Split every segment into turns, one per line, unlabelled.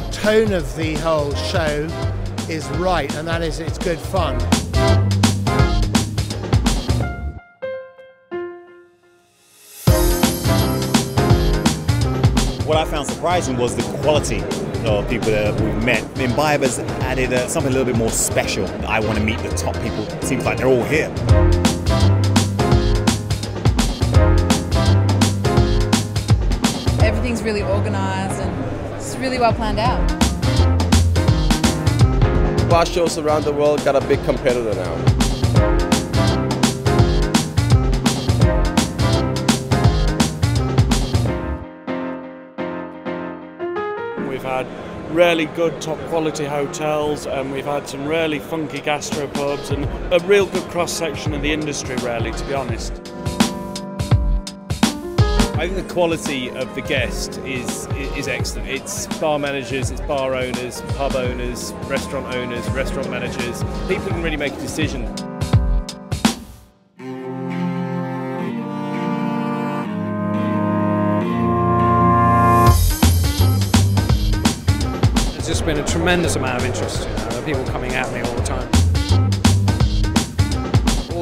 tone of the whole show is right, and that is it's good fun.
What I found surprising was the quality of people that we've met. Imbibe has added uh, something a little bit more special. I want to meet the top people. It seems like they're all here.
Everything's really organised and it's really well planned out.
Bar shows around the world got a big competitor now.
We've had really good top quality hotels and we've had some really funky gastropubs and a real good cross section of the industry really to be honest.
I think the quality of the guest is is excellent. It's bar managers, it's bar owners, pub owners, restaurant owners, restaurant managers. People can really make a decision.
There's just been a tremendous amount of interest. You know, there are people coming at me all the time.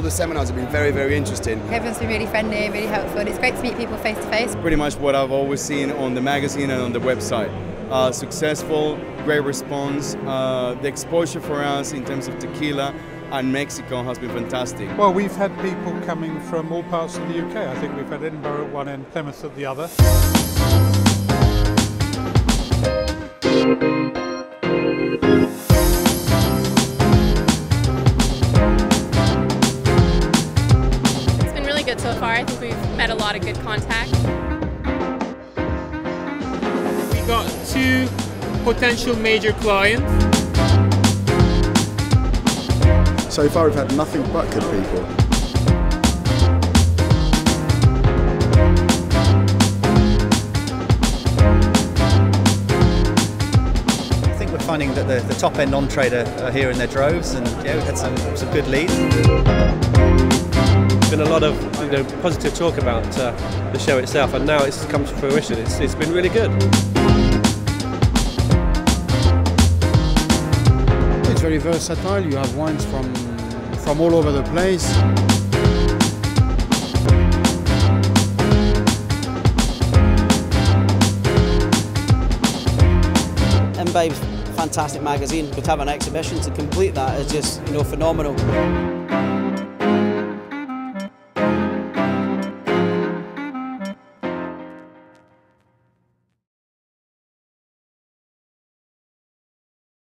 All the seminars have been very, very interesting.
Everyone's been really friendly, really helpful. It's great to meet people face to face.
Pretty much what I've always seen on the magazine and on the website. Uh, successful, great response. Uh, the exposure for us in terms of tequila and Mexico has been fantastic.
Well, we've had people coming from all parts of the UK. I think we've had Edinburgh at one end, Plymouth at the other.
Good so far. I think we've met a lot of good contact.
We got two potential major clients.
So far, we've had nothing but good people.
I think we're finding that the, the top end non trader are here in their droves, and yeah, we've had some, some good leads.
There's been a lot of you know, positive talk about uh, the show itself, and now it's come to fruition. It's, it's been really good.
It's very versatile. You have wines from from all over the place.
Imbibe's fantastic magazine. To have an exhibition to complete that is just you know phenomenal.